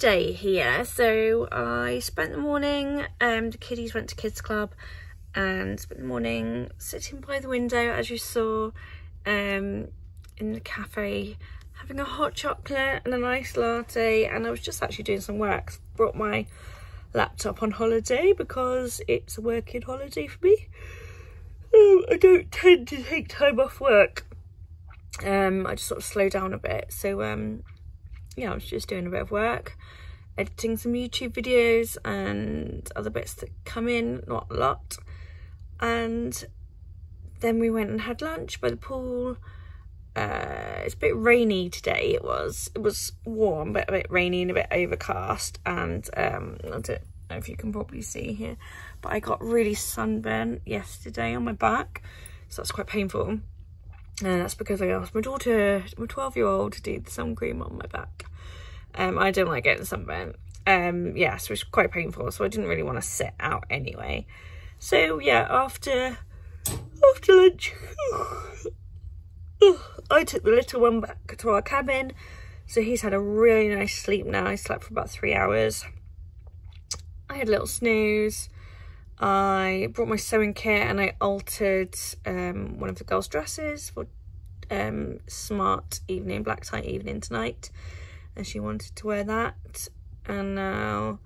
day here. So I spent the morning, um, the kiddies went to kids club and spent the morning sitting by the window as you saw um, in the cafe having a hot chocolate and a nice latte and I was just actually doing some work. Brought my laptop on holiday because it's a working holiday for me. Um, I don't tend to take time off work. Um, I just sort of slow down a bit. So um, yeah, I was just doing a bit of work, editing some YouTube videos and other bits that come in, not a lot. And then we went and had lunch by the pool. Uh, it's a bit rainy today. It was it was warm, but a bit rainy and a bit overcast. And um, I don't know if you can probably see here, but I got really sunburnt yesterday on my back, so that's quite painful. And that's because I asked my daughter, my 12 year old, to do the sun cream on my back. Um, I don't like getting sunburnt. Um, yeah, so it's quite painful. So I didn't really want to sit out anyway. So yeah, after, after lunch, I took the little one back to our cabin. So he's had a really nice sleep now. I slept for about three hours. I had a little snooze. I brought my sewing kit and I altered um, one of the girls' dresses for um, smart evening, black tie evening tonight. And she wanted to wear that. And now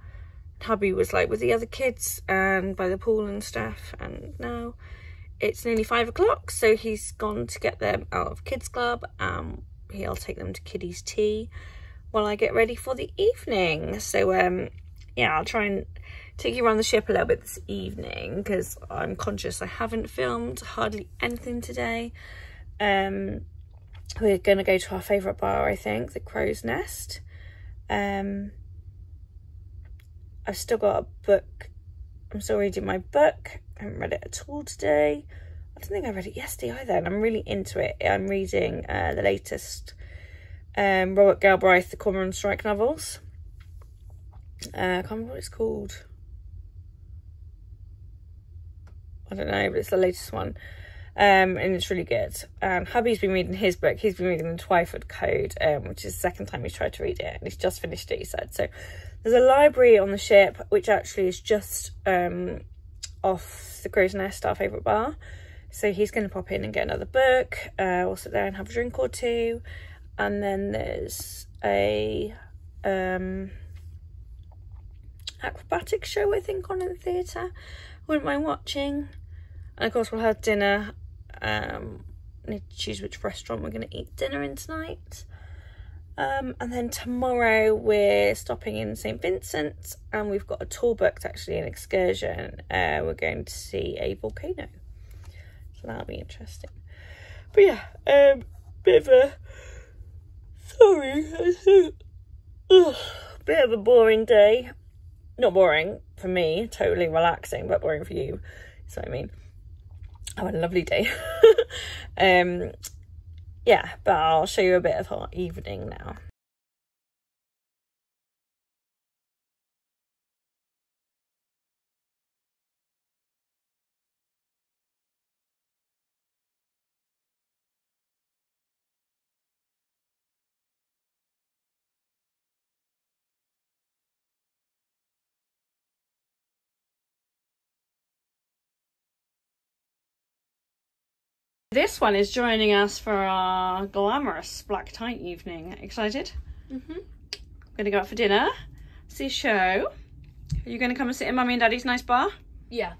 hubby was like with the other kids and by the pool and stuff. And now it's nearly five o'clock. So he's gone to get them out of kids club. Um, he'll take them to kiddies tea while I get ready for the evening. So um, yeah, I'll try and take you around the ship a little bit this evening because I'm conscious I haven't filmed hardly anything today. Um, we're going to go to our favourite bar, I think, the Crow's Nest. Um, I've still got a book. I'm still reading my book. I haven't read it at all today. I don't think I read it yesterday either, and I'm really into it. I'm reading uh, the latest um, Robert Galbraith, the Cormoran Strike novels. Uh, I can't remember what it's called. I don't know, but it's the latest one. Um, and it's really good. And hubby's been reading his book. He's been reading the Twyford Code, um, which is the second time he's tried to read it. And he's just finished it, he said. So there's a library on the ship, which actually is just um, off the Crow's Nest, our favourite bar. So he's going to pop in and get another book. Uh, we'll sit there and have a drink or two. And then there's a um, acrobatic show, I think, on in the theatre. Wouldn't mind watching. And of course, we'll have dinner. Um, need to choose which restaurant we're going to eat dinner in tonight. Um, and then tomorrow we're stopping in St Vincent and we've got a tour booked, actually, an excursion. Uh, we're going to see a volcano. So that'll be interesting. But yeah, um, bit of a, sorry, bit of a boring day. Not boring for me, totally relaxing, but boring for you. What I mean. Oh, a lovely day. um, yeah, but I'll show you a bit of our evening now. This one is joining us for our glamorous black tie evening. Excited? Mm-hmm. Gonna go out for dinner, see a show. Are you gonna come and sit in mummy and daddy's nice bar? Yeah.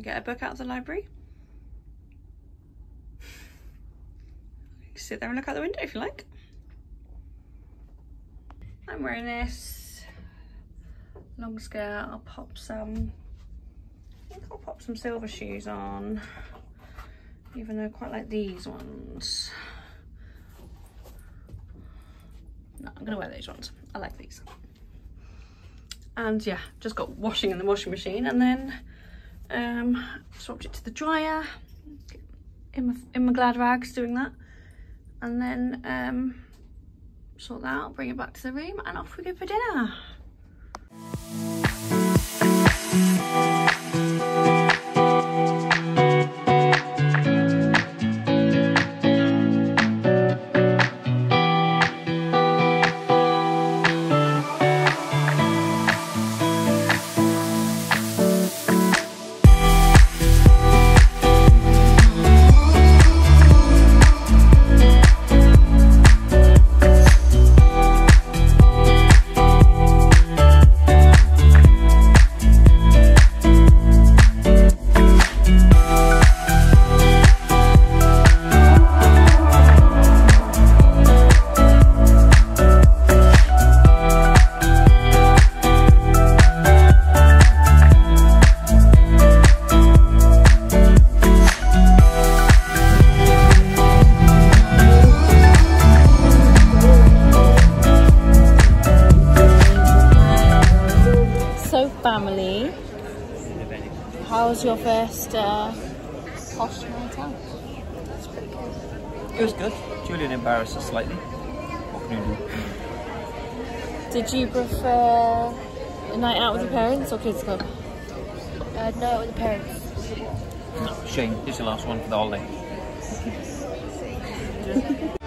Get a book out of the library. Sit there and look out the window if you like. I'm wearing this long skirt. I'll pop some, I think I'll pop some silver shoes on even though I quite like these ones. No, I'm gonna wear these ones. I like these. And yeah, just got washing in the washing machine and then um, swapped it to the dryer in my, in my glad rags doing that. And then um, sort that out, bring it back to the room and off we go for dinner. Uh, posh night out? It was good. Julian embarrassed us slightly. What can you do? Did you prefer a night out with your parents or kids club? Uh, no, with the parents. No, Shane, here's your last one for the holiday.